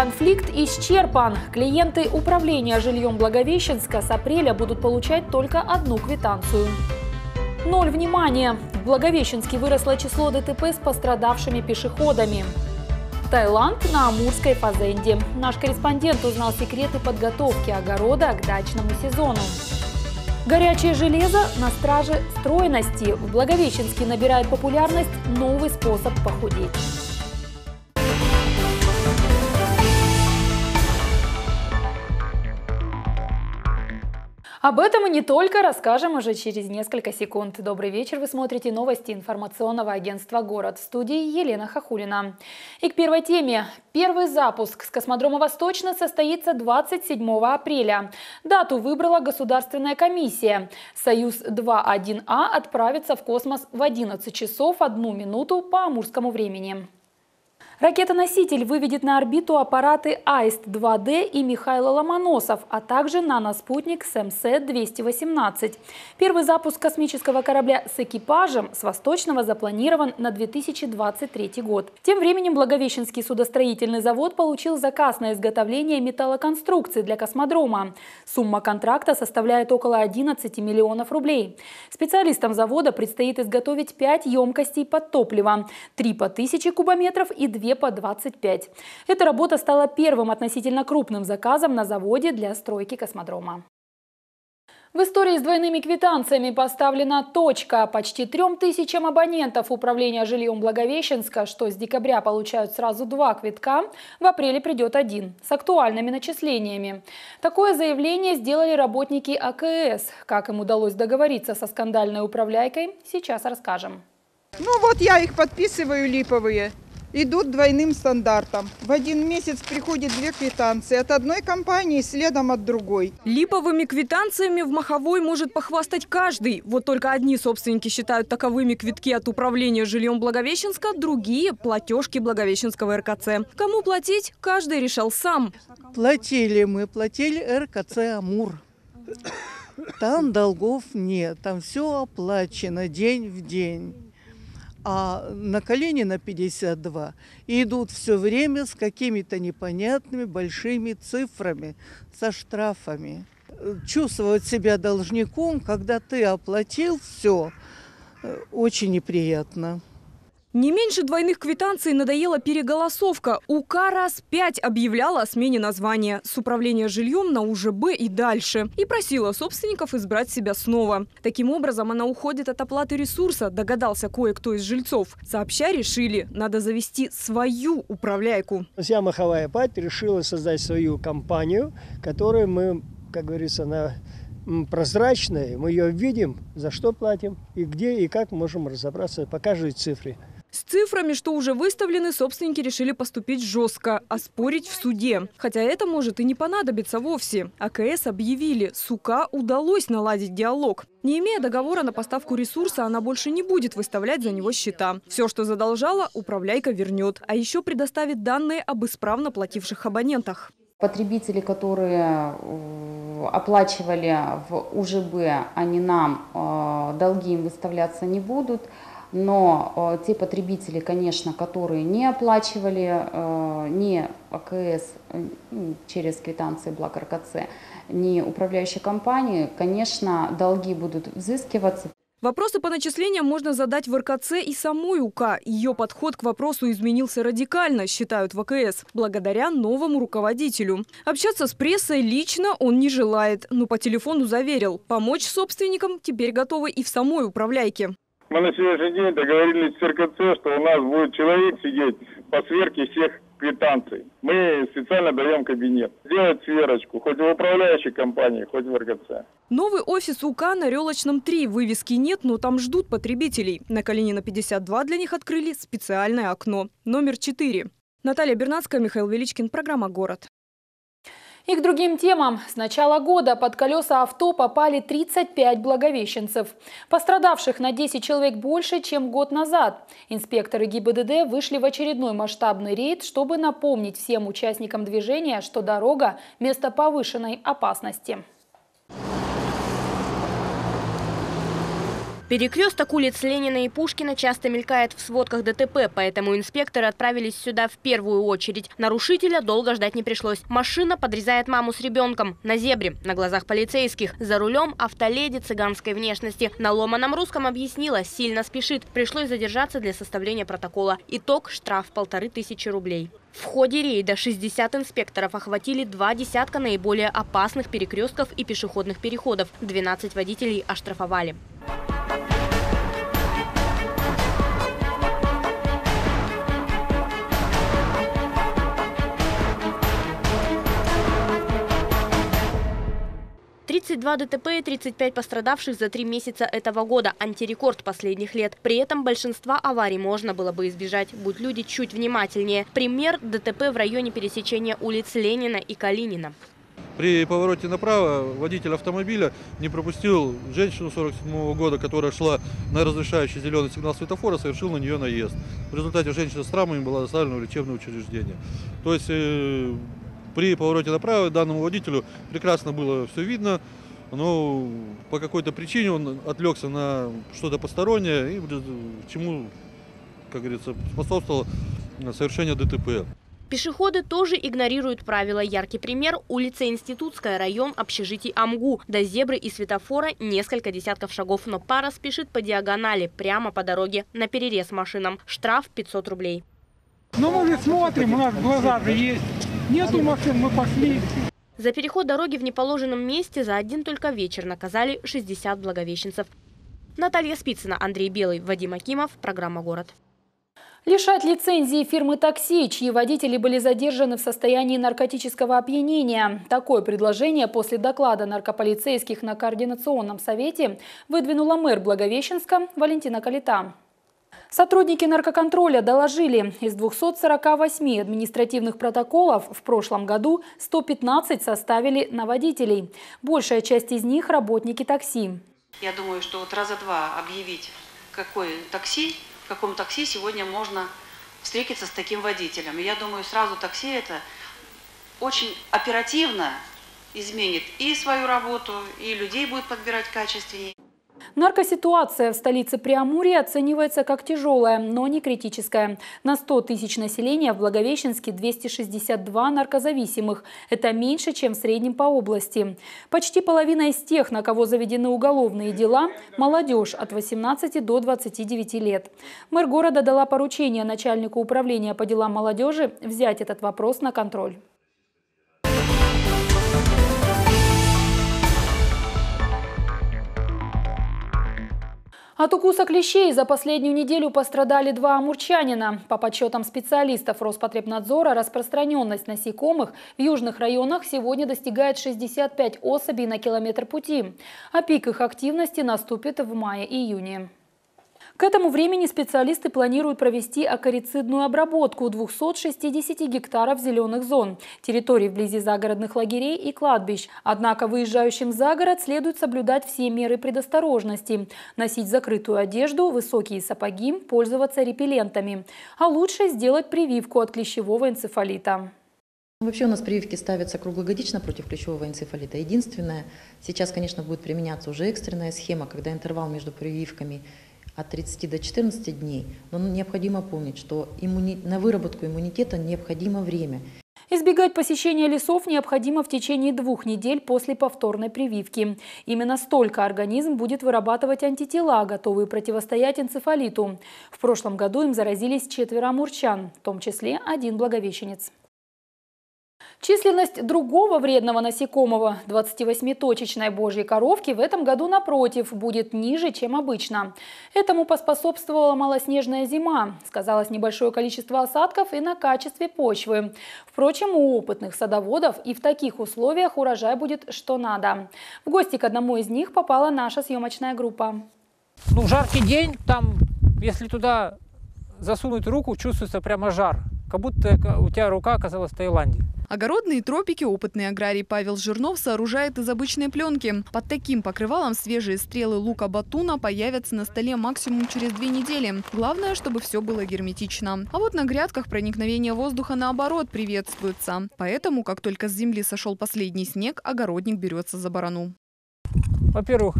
Конфликт исчерпан. Клиенты управления жильем Благовещенска с апреля будут получать только одну квитанцию. Ноль внимания. В Благовещенске выросло число ДТП с пострадавшими пешеходами. Таиланд на Амурской фазенде. Наш корреспондент узнал секреты подготовки огорода к дачному сезону. Горячее железо на страже стройности. В Благовещенске набирает популярность новый способ похудеть. Об этом и не только расскажем уже через несколько секунд. Добрый вечер, вы смотрите новости информационного агентства «Город». В студии Елена Хахулина. И к первой теме. Первый запуск с космодрома «Восточно» состоится 27 апреля. Дату выбрала Государственная комиссия. «Союз-2.1А» отправится в космос в 11 часов 1 минуту по амурскому времени. Ракета-носитель выведет на орбиту аппараты АИСТ-2Д и Михайло Ломоносов, а также наноспутник СМС-218. Первый запуск космического корабля с экипажем с Восточного запланирован на 2023 год. Тем временем Благовещенский судостроительный завод получил заказ на изготовление металлоконструкций для космодрома. Сумма контракта составляет около 11 миллионов рублей. Специалистам завода предстоит изготовить 5 емкостей под топливо, 3 по 1000 кубометров и 2 по 25. Эта работа стала первым относительно крупным заказом на заводе для стройки космодрома. В истории с двойными квитанциями поставлена точка. Почти трем тысячам абонентов управления жильем Благовещенска, что с декабря получают сразу два квитка, в апреле придет один с актуальными начислениями. Такое заявление сделали работники АКС. Как им удалось договориться со скандальной управляйкой, сейчас расскажем. Ну вот я их подписываю липовые идут двойным стандартом. В один месяц приходит две квитанции от одной компании, следом от другой. Липовыми квитанциями в Маховой может похвастать каждый. Вот только одни собственники считают таковыми квитки от управления жильем Благовещенска, другие – платежки Благовещенского РКЦ. Кому платить, каждый решал сам. Платили мы, платили РКЦ «Амур». Там долгов нет, там все оплачено день в день а на Калинина 52 идут все время с какими-то непонятными большими цифрами, со штрафами. Чувствовать себя должником, когда ты оплатил все, э, очень неприятно. Не меньше двойных квитанций надоела переголосовка. УК раз пять объявляла о смене названия с управления жильем на УЖБ и дальше. И просила собственников избрать себя снова. Таким образом, она уходит от оплаты ресурса, догадался кое-кто из жильцов. Сообща решили, надо завести свою управляйку. Вся Маховая пать решила создать свою компанию, которую мы, как говорится, на прозрачная, мы ее видим, за что платим и где и как можем разобраться по цифре. С цифрами, что уже выставлены, собственники решили поступить жестко, оспорить в суде. Хотя это может и не понадобиться вовсе. АКС объявили, сука удалось наладить диалог. Не имея договора на поставку ресурса, она больше не будет выставлять за него счета. Все, что задолжала, управляйка вернет. А еще предоставит данные об исправно плативших абонентах. Потребители, которые э, оплачивали в УЖБ, они нам, э, долги им выставляться не будут но э, те потребители, конечно, которые не оплачивали э, ни АКС э, через квитанции благ РКЦ, ни управляющей компании, конечно, долги будут взыскиваться. Вопросы по начислениям можно задать в РКЦ и самой УК. Ее подход к вопросу изменился радикально, считают ВКС, благодаря новому руководителю. Общаться с прессой лично он не желает, но по телефону заверил, помочь собственникам теперь готовы и в самой управляйке. Мы на сегодняшний день договорились с РКЦ, что у нас будет человек сидеть по сверке всех квитанций. Мы специально даем кабинет. Сделать сверочку, хоть в управляющей компании, хоть в РКЦ. Новый офис УК на Релочном 3. Вывески нет, но там ждут потребителей. На Калинина 52 для них открыли специальное окно. Номер 4. Наталья Бернацкая, Михаил Величкин. Программа «Город». И к другим темам. С начала года под колеса авто попали 35 благовещенцев. Пострадавших на 10 человек больше, чем год назад. Инспекторы ГИБДД вышли в очередной масштабный рейд, чтобы напомнить всем участникам движения, что дорога – место повышенной опасности. Перекресток улиц Ленина и Пушкина часто мелькает в сводках ДТП, поэтому инспекторы отправились сюда в первую очередь. Нарушителя долго ждать не пришлось. Машина подрезает маму с ребенком на зебре, на глазах полицейских. За рулем автоледи цыганской внешности. На ломаном русском объяснила, сильно спешит. Пришлось задержаться для составления протокола. Итог – штраф полторы тысячи рублей. В ходе рейда 60 инспекторов охватили два десятка наиболее опасных перекрестков и пешеходных переходов. 12 водителей оштрафовали. 32 ДТП и 35 пострадавших за три месяца этого года – антирекорд последних лет. При этом большинства аварий можно было бы избежать, будь люди чуть внимательнее. Пример – ДТП в районе пересечения улиц Ленина и Калинина. При повороте направо водитель автомобиля не пропустил женщину 47 -го года, которая шла на разрешающий зеленый сигнал светофора, совершил на нее наезд. В результате женщина с травмами была доставлена в лечебное учреждение. То есть э, при повороте направо данному водителю прекрасно было все видно, но по какой-то причине он отвлекся на что-то постороннее, и чему, как говорится, способствовало совершению ДТП. Пешеходы тоже игнорируют правила. Яркий пример – улица Институтская, район общежитий Амгу. До зебры и светофора несколько десятков шагов, но пара спешит по диагонали, прямо по дороге, на перерез машинам. Штраф 500 рублей. Ну мы же смотрим, у нас глаза же есть. Нету машин, мы пошли. За переход дороги в неположенном месте за один только вечер наказали 60 благовещенцев. Наталья Спицына, Андрей Белый, Вадим Акимов. Программа «Город». Лишать лицензии фирмы такси, чьи водители были задержаны в состоянии наркотического опьянения. Такое предложение после доклада наркополицейских на Координационном совете выдвинула мэр Благовещенска Валентина Калита. Сотрудники наркоконтроля доложили, из 248 административных протоколов в прошлом году 115 составили на водителей. Большая часть из них – работники такси. Я думаю, что вот раза два объявить, какое такси, в каком такси сегодня можно встретиться с таким водителем. И я думаю, сразу такси это очень оперативно изменит и свою работу, и людей будет подбирать качественнее. Наркоситуация в столице Преамурья оценивается как тяжелая, но не критическая. На 100 тысяч населения в Благовещенске 262 наркозависимых. Это меньше, чем в среднем по области. Почти половина из тех, на кого заведены уголовные дела – молодежь от 18 до 29 лет. Мэр города дала поручение начальнику управления по делам молодежи взять этот вопрос на контроль. От укуса клещей за последнюю неделю пострадали два амурчанина. По подсчетам специалистов Роспотребнадзора, распространенность насекомых в южных районах сегодня достигает 65 особей на километр пути, а пик их активности наступит в мае-июне. К этому времени специалисты планируют провести акарицидную обработку 260 гектаров зеленых зон, территорий вблизи загородных лагерей и кладбищ. Однако выезжающим за город следует соблюдать все меры предосторожности, носить закрытую одежду, высокие сапоги, пользоваться репеллентами. А лучше сделать прививку от клещевого энцефалита. Вообще у нас прививки ставятся круглогодично против клещевого энцефалита. Единственное, сейчас, конечно, будет применяться уже экстренная схема, когда интервал между прививками – от 30 до 14 дней, но необходимо помнить, что иммуни... на выработку иммунитета необходимо время. Избегать посещения лесов необходимо в течение двух недель после повторной прививки. Именно столько организм будет вырабатывать антитела, готовые противостоять энцефалиту. В прошлом году им заразились четверо амурчан, в том числе один благовещенец. Численность другого вредного насекомого, 28-точечной божьей коровки, в этом году, напротив, будет ниже, чем обычно. Этому поспособствовала малоснежная зима. Сказалось небольшое количество осадков и на качестве почвы. Впрочем, у опытных садоводов и в таких условиях урожай будет что надо. В гости к одному из них попала наша съемочная группа. Ну, жаркий день, там, если туда засунуть руку, чувствуется прямо жар. Как будто у тебя рука оказалась в Таиланде. Огородные тропики опытный аграрий Павел Жирнов сооружает из обычной пленки. Под таким покрывалом свежие стрелы лука-батуна появятся на столе максимум через две недели. Главное, чтобы все было герметично. А вот на грядках проникновение воздуха наоборот приветствуется. Поэтому, как только с земли сошел последний снег, огородник берется за барану. Во-первых,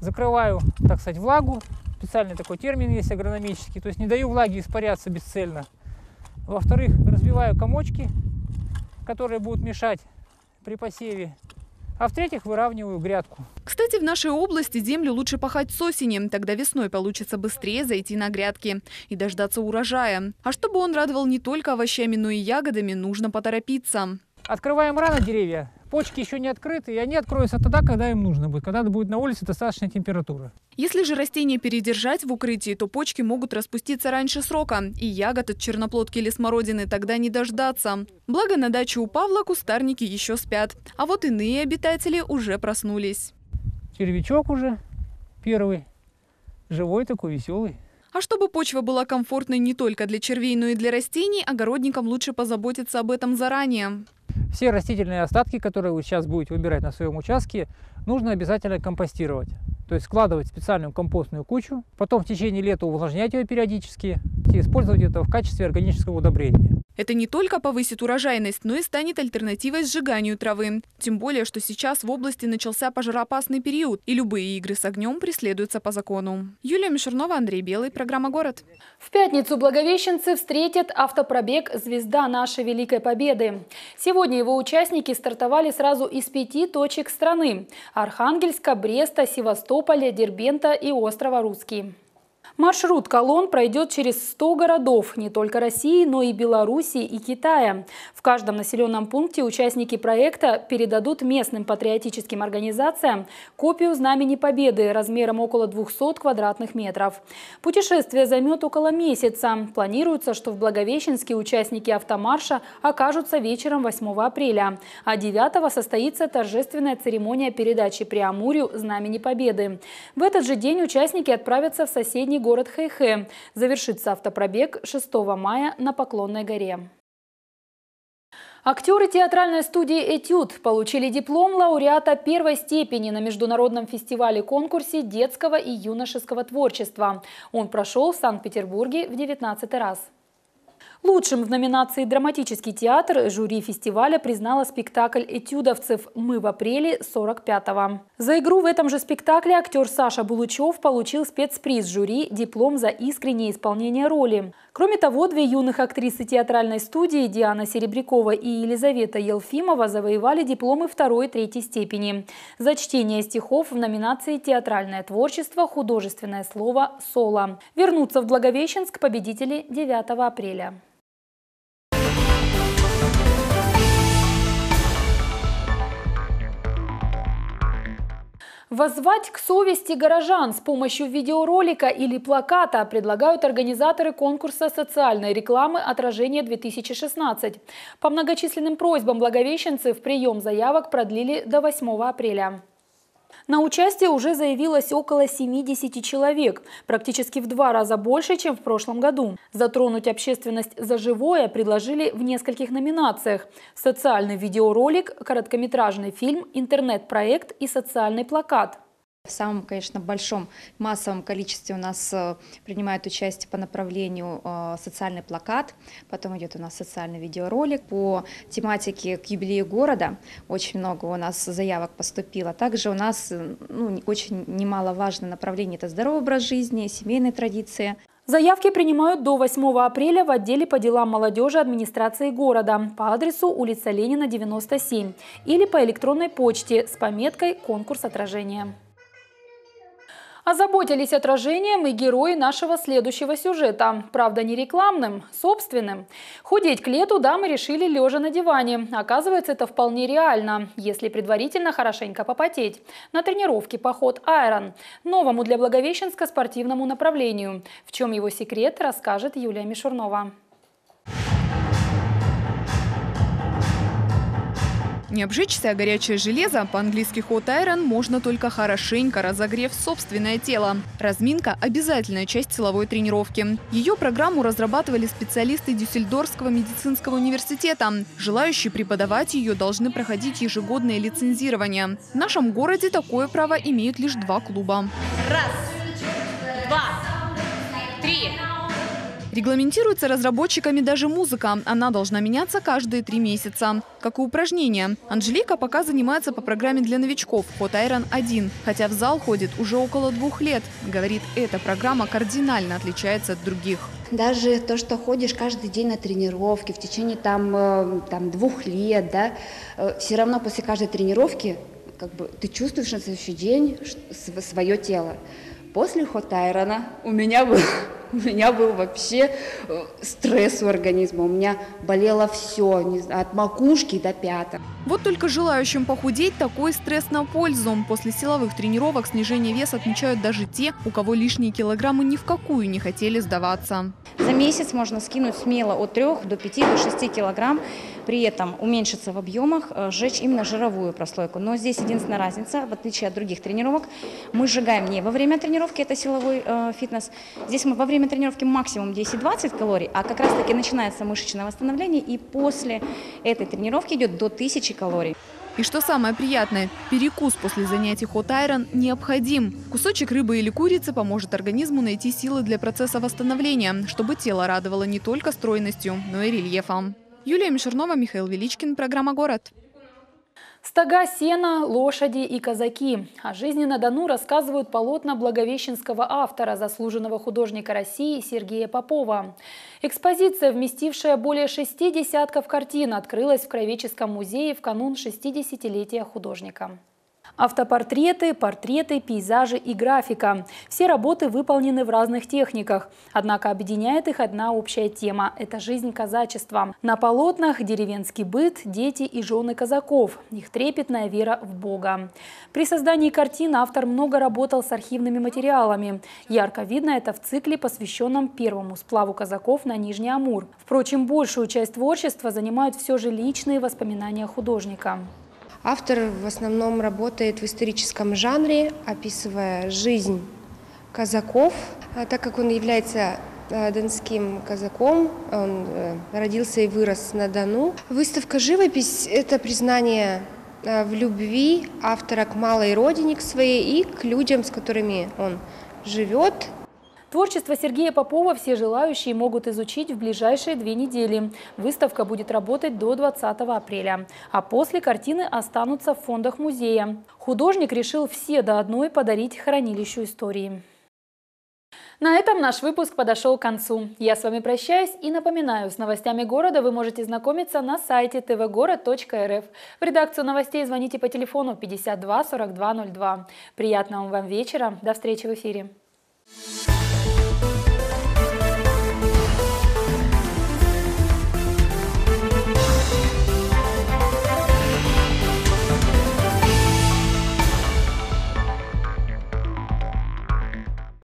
закрываю, так сказать, влагу. Специальный такой термин есть агрономический. То есть не даю влаге испаряться бесцельно. Во-вторых, разбиваю комочки, которые будут мешать при посеве. А в-третьих, выравниваю грядку. Кстати, в нашей области землю лучше пахать с осени. Тогда весной получится быстрее зайти на грядки и дождаться урожая. А чтобы он радовал не только овощами, но и ягодами, нужно поторопиться. Открываем рано деревья, почки еще не открыты, и они откроются тогда, когда им нужно будет, когда будет на улице достаточная температура. Если же растение передержать в укрытии, то почки могут распуститься раньше срока, и ягод от черноплодки или смородины тогда не дождаться. Благо на даче у Павла кустарники еще спят, а вот иные обитатели уже проснулись. Червячок уже первый, живой такой, веселый. А чтобы почва была комфортной не только для червей, но и для растений, огородникам лучше позаботиться об этом заранее. Все растительные остатки, которые вы сейчас будете выбирать на своем участке, нужно обязательно компостировать. То есть складывать в специальную компостную кучу, потом в течение лета увлажнять ее периодически и использовать это в качестве органического удобрения. Это не только повысит урожайность, но и станет альтернативой сжиганию травы. Тем более, что сейчас в области начался пожароопасный период, и любые игры с огнем преследуются по закону. Юлия Мишурнова, Андрей Белый, программа «Город». В пятницу благовещенцы встретят автопробег «Звезда нашей Великой Победы». Сегодня его участники стартовали сразу из пяти точек страны – Архангельска, Бреста, Севастополя, Дербента и острова Русский. Маршрут колонн пройдет через 100 городов не только России, но и Белоруссии и Китая. В каждом населенном пункте участники проекта передадут местным патриотическим организациям копию Знамени Победы размером около 200 квадратных метров. Путешествие займет около месяца. Планируется, что в Благовещенске участники автомарша окажутся вечером 8 апреля, а 9 состоится торжественная церемония передачи Преамурью Знамени Победы. В этот же день участники отправятся в соседний город город Хэйхэ. Завершится автопробег 6 мая на Поклонной горе. Актеры театральной студии «Этюд» получили диплом лауреата первой степени на международном фестивале-конкурсе детского и юношеского творчества. Он прошел в Санкт-Петербурге в 19 раз. Лучшим в номинации «Драматический театр» жюри фестиваля признало спектакль этюдовцев «Мы в апреле 45-го». За игру в этом же спектакле актер Саша Булычев получил спецприз жюри «Диплом за искреннее исполнение роли». Кроме того, две юных актрисы театральной студии Диана Серебрякова и Елизавета Елфимова завоевали дипломы второй и третьей степени за чтение стихов в номинации «Театральное творчество. Художественное слово. Соло». Вернуться в Благовещенск победители 9 апреля. Воззвать к совести горожан с помощью видеоролика или плаката предлагают организаторы конкурса социальной рекламы «Отражение-2016». По многочисленным просьбам благовещенцев прием заявок продлили до 8 апреля. На участие уже заявилось около 70 человек, практически в два раза больше, чем в прошлом году. Затронуть общественность за живое предложили в нескольких номинациях. Социальный видеоролик, короткометражный фильм, интернет-проект и социальный плакат – в самом, конечно, большом массовом количестве у нас э, принимают участие по направлению э, социальный плакат, потом идет у нас социальный видеоролик по тематике к юбилею города. Очень много у нас заявок поступило. Также у нас э, ну, очень немаловажное направление – это здоровый образ жизни, семейные традиции. Заявки принимают до 8 апреля в отделе по делам молодежи администрации города по адресу улица Ленина, 97 или по электронной почте с пометкой «Конкурс отражения». Озаботились отражением и герои нашего следующего сюжета. Правда, не рекламным, собственным. Худеть к лету дамы решили лежа на диване. Оказывается, это вполне реально, если предварительно хорошенько попотеть. На тренировке поход «Айрон» новому для Благовещенска спортивному направлению. В чем его секрет, расскажет Юлия Мишурнова. Не обжечься о горячее железо, по-английски hot iron, можно только хорошенько разогрев собственное тело. Разминка – обязательная часть силовой тренировки. Ее программу разрабатывали специалисты Дюссельдорфского медицинского университета. Желающие преподавать ее должны проходить ежегодное лицензирование. В нашем городе такое право имеют лишь два клуба. Раз, Регламентируется разработчиками даже музыка. Она должна меняться каждые три месяца. Как и упражнения. Анжелика пока занимается по программе для новичков Hot Iron 1, хотя в зал ходит уже около двух лет. Говорит, эта программа кардинально отличается от других. Даже то, что ходишь каждый день на тренировки в течение там, э, там двух лет, да, э, все равно после каждой тренировки как бы ты чувствуешь на следующий день свое тело. После Хотайрона у меня был у меня был вообще э, стресс у организма. У меня болело все, не знаю, от макушки до пяток. Вот только желающим похудеть такой стресс на пользу. После силовых тренировок снижение веса отмечают даже те, у кого лишние килограммы ни в какую не хотели сдаваться. За месяц можно скинуть смело от 3 до 5 до 6 килограмм, при этом уменьшиться в объемах, э, сжечь именно жировую прослойку. Но здесь единственная разница, в отличие от других тренировок, мы сжигаем не во время тренировки, это силовой э, фитнес. Здесь мы во время тренировки максимум 10-20 калорий, а как раз таки начинается мышечное восстановление, и после этой тренировки идет до 1000 калорий. И что самое приятное, перекус после занятий Hot Iron необходим. Кусочек рыбы или курицы поможет организму найти силы для процесса восстановления, чтобы тело радовало не только стройностью, но и рельефом. Юлия Мишернова, Михаил Величкин, программа «Город». Стога сена, лошади и казаки. О жизни на Дону рассказывают полотна благовещенского автора, заслуженного художника России Сергея Попова. Экспозиция, вместившая более шести десятков картин, открылась в Кровеческом музее в канун 60-летия художника. Автопортреты, портреты, пейзажи и графика. Все работы выполнены в разных техниках. Однако объединяет их одна общая тема – это жизнь казачества. На полотнах деревенский быт, дети и жены казаков, их трепетная вера в Бога. При создании картин автор много работал с архивными материалами. Ярко видно это в цикле, посвященном первому сплаву казаков на Нижний Амур. Впрочем, большую часть творчества занимают все же личные воспоминания художника. Автор в основном работает в историческом жанре, описывая жизнь казаков. А так как он является э, донским казаком, он э, родился и вырос на Дону. Выставка «Живопись» — это признание э, в любви автора к малой родине, к своей и к людям, с которыми он живет, Творчество Сергея Попова все желающие могут изучить в ближайшие две недели. Выставка будет работать до 20 апреля, а после картины останутся в фондах музея. Художник решил все до одной подарить хранилищу истории. На этом наш выпуск подошел к концу. Я с вами прощаюсь и напоминаю, с новостями города вы можете знакомиться на сайте tvgorod.rf. В редакцию новостей звоните по телефону 52 42 02. Приятного вам вечера. До встречи в эфире.